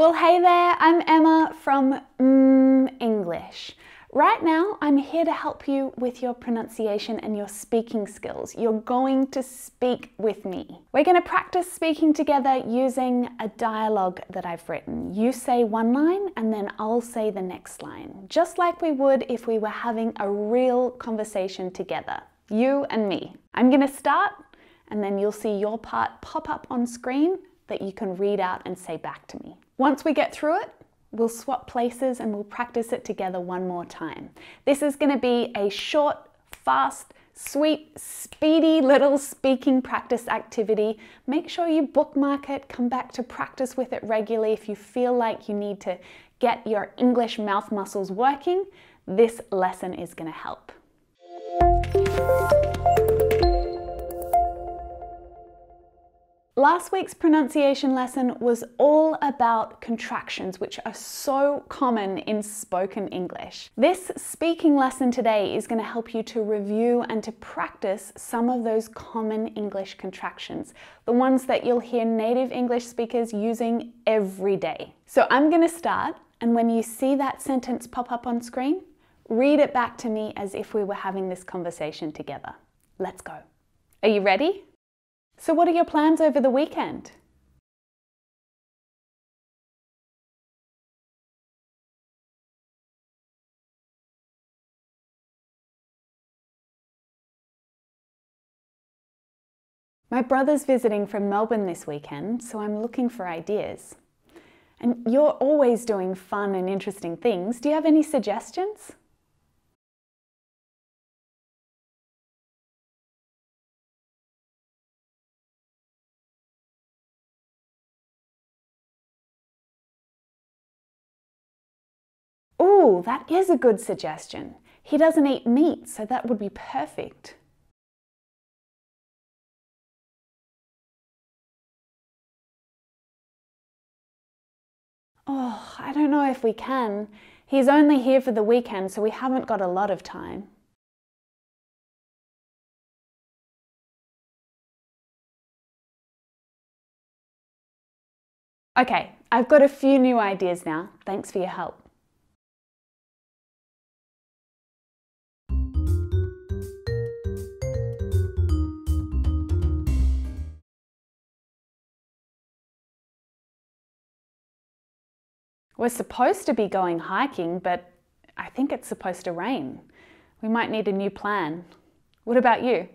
Well, hey there, I'm Emma from Mmm English. Right now, I'm here to help you with your pronunciation and your speaking skills. You're going to speak with me. We're going to practice speaking together using a dialogue that I've written. You say one line and then I'll say the next line, just like we would if we were having a real conversation together, you and me. I'm going to start and then you'll see your part pop up on screen that you can read out and say back to me. Once we get through it, we'll swap places and we'll practice it together one more time. This is going to be a short, fast, sweet, speedy little speaking practice activity. Make sure you bookmark it, come back to practice with it regularly if you feel like you need to get your English mouth muscles working. This lesson is going to help. Last week's pronunciation lesson was all about contractions, which are so common in spoken English. This speaking lesson today is going to help you to review and to practice some of those common English contractions, the ones that you'll hear native English speakers using every day. So I'm going to start, and when you see that sentence pop up on screen, read it back to me as if we were having this conversation together. Let's go. Are you ready? So, what are your plans over the weekend? My brother's visiting from Melbourne this weekend, so I'm looking for ideas. And you're always doing fun and interesting things. Do you have any suggestions? Oh, that is a good suggestion. He doesn't eat meat, so that would be perfect. Oh, I don't know if we can. He's only here for the weekend, so we haven't got a lot of time. Okay, I've got a few new ideas now. Thanks for your help. We're supposed to be going hiking, but I think it's supposed to rain. We might need a new plan. What about you?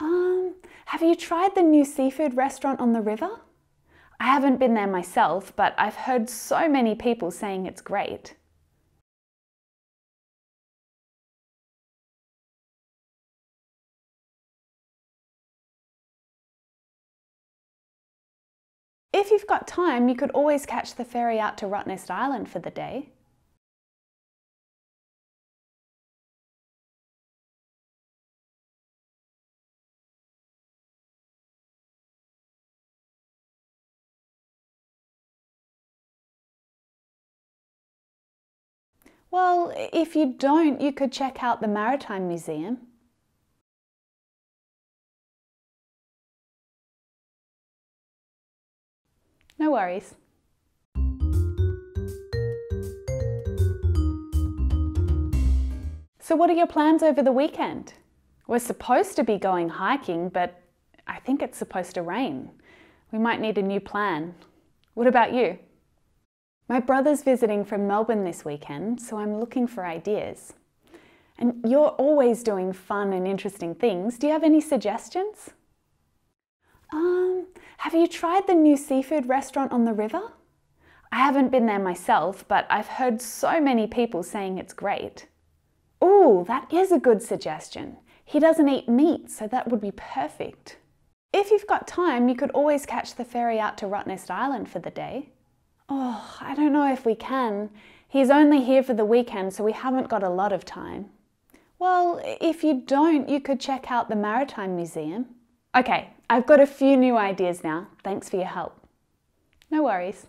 Um, have you tried the new seafood restaurant on the river? I haven't been there myself, but I've heard so many people saying it's great. If you've got time, you could always catch the ferry out to Rottnest Island for the day. Well, if you don't, you could check out the Maritime Museum. No worries. So what are your plans over the weekend? We're supposed to be going hiking, but I think it's supposed to rain. We might need a new plan. What about you? My brother's visiting from Melbourne this weekend, so I'm looking for ideas. And you're always doing fun and interesting things. Do you have any suggestions? Um, have you tried the new seafood restaurant on the river? I haven't been there myself, but I've heard so many people saying it's great. Oh, that is a good suggestion. He doesn't eat meat, so that would be perfect. If you've got time, you could always catch the ferry out to Rottnest Island for the day. Oh, I don't know if we can. He's only here for the weekend, so we haven't got a lot of time. Well, if you don't, you could check out the Maritime Museum. Okay, I've got a few new ideas now. Thanks for your help. No worries.